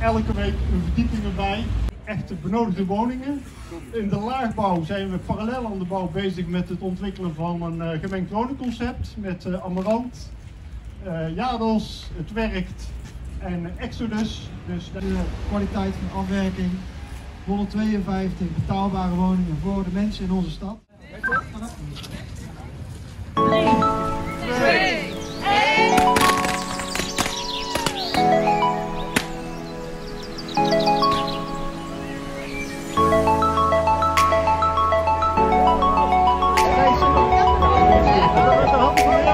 elke week een verdieping erbij. Echte benodigde woningen. In de laagbouw zijn we parallel aan de bouw bezig met het ontwikkelen van een uh, gemengd woningconcept met uh, Amarant, Jados, Het Werkt en Exodus. Dus de kwaliteit van afwerking, 152 betaalbare woningen voor de mensen in onze stad. Thank.